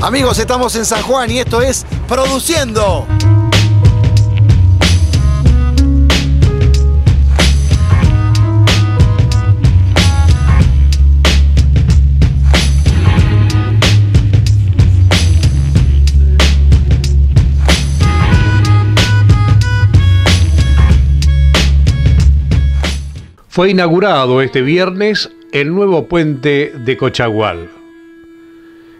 Amigos, estamos en San Juan y esto es Produciendo. Fue inaugurado este viernes el nuevo puente de Cochagual.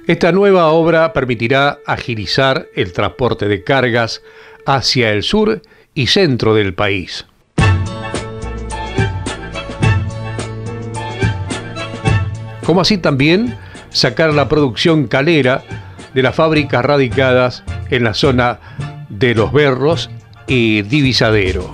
Esta nueva obra permitirá agilizar el transporte de cargas hacia el sur y centro del país. Como así también sacar la producción calera de las fábricas radicadas en la zona de Los Berros y Divisadero.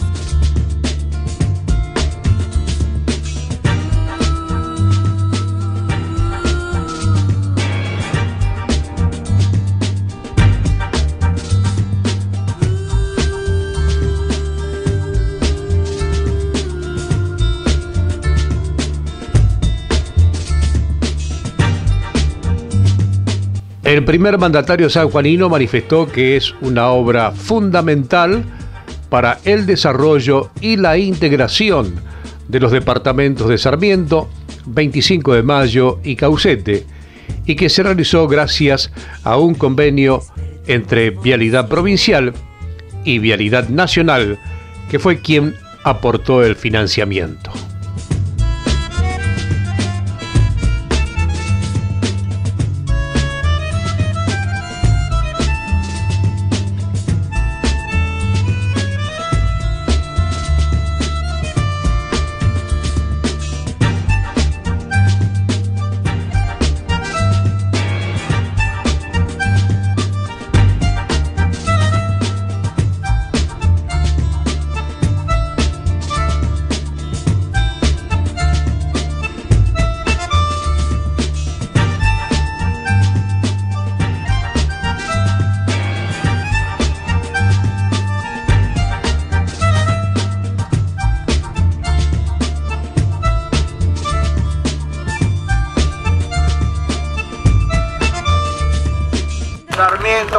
El primer mandatario sanjuanino manifestó que es una obra fundamental para el desarrollo y la integración de los departamentos de Sarmiento, 25 de Mayo y Caucete, y que se realizó gracias a un convenio entre Vialidad Provincial y Vialidad Nacional, que fue quien aportó el financiamiento.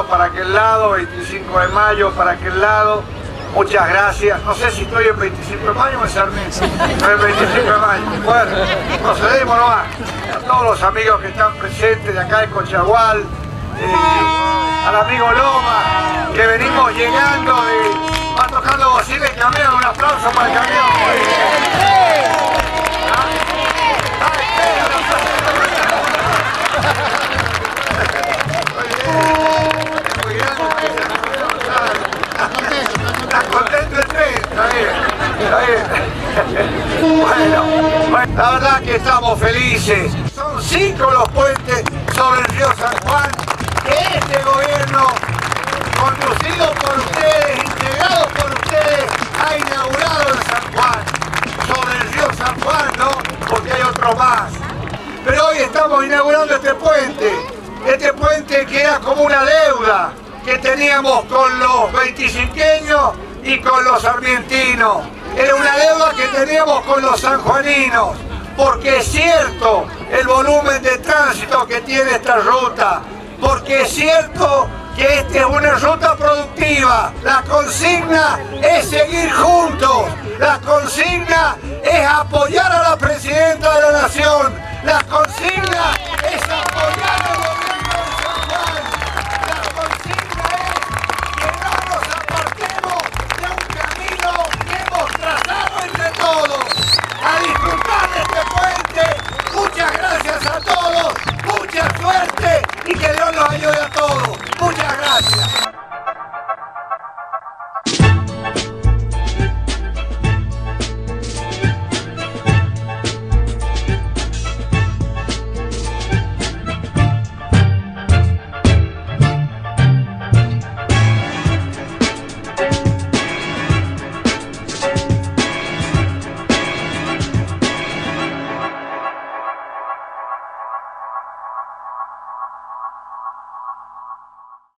Para aquel lado, 25 de mayo para aquel lado. Muchas gracias. No sé si estoy en 25 de mayo o en Sarmiento. En 25 de mayo. Bueno, procedemos nomás. A todos los amigos que están presentes de acá de Cochagual, eh, al amigo Loma, que venimos llegando de... Va tocando bocina y camión. Un aplauso para el camión. La verdad que estamos felices. Son cinco los puentes sobre el río San Juan que este gobierno, conducido por ustedes, integrado por ustedes, ha inaugurado en San Juan. Sobre el río San Juan, ¿no? Porque hay otro más. Pero hoy estamos inaugurando este puente. Este puente que era como una deuda que teníamos con los 25 y con los argentinos. Era una deuda que teníamos con los sanjuaninos, porque es cierto el volumen de tránsito que tiene esta ruta, porque es cierto que esta es una ruta productiva. La consigna es seguir juntos, la consigna es apoyar a la Presidenta de la Nación, la consigna